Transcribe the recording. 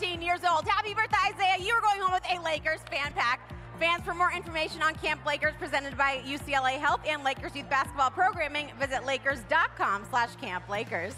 13 years old. Happy birthday, Isaiah. You are going home with a Lakers fan pack. Fans, for more information on Camp Lakers presented by UCLA Health and Lakers Youth Basketball Programming, visit lakers.com slash camplakers.